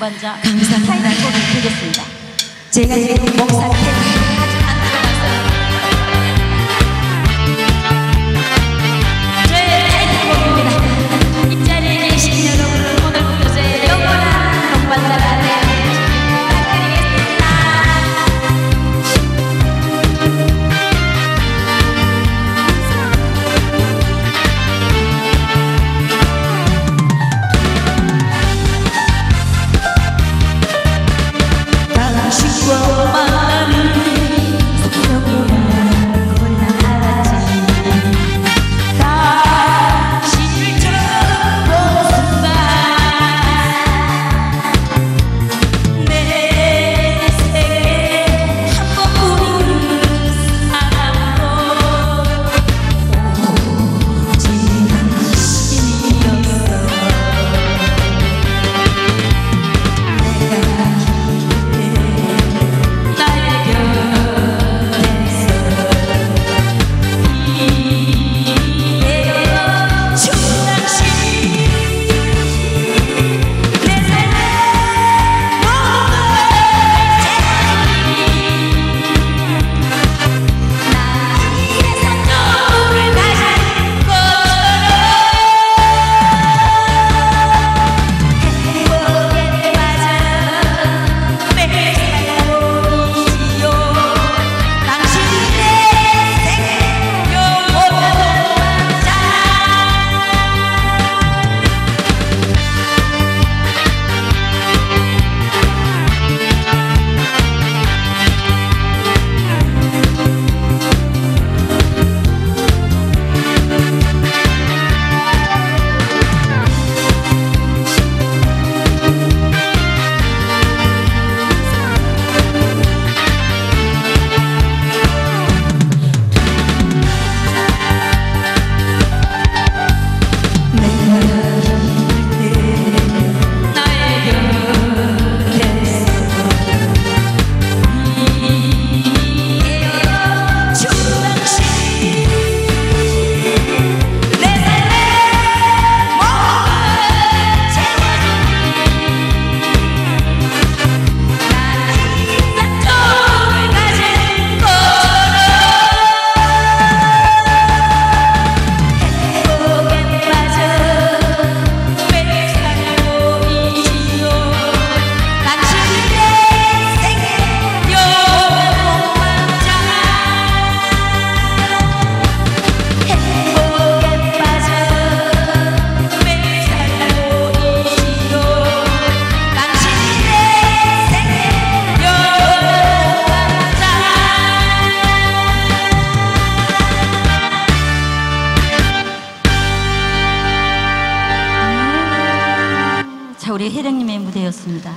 동반자 감사합니다. 고 드리겠습니다. 제가 지금 목사님 우리 회령 님의 무대였습니다.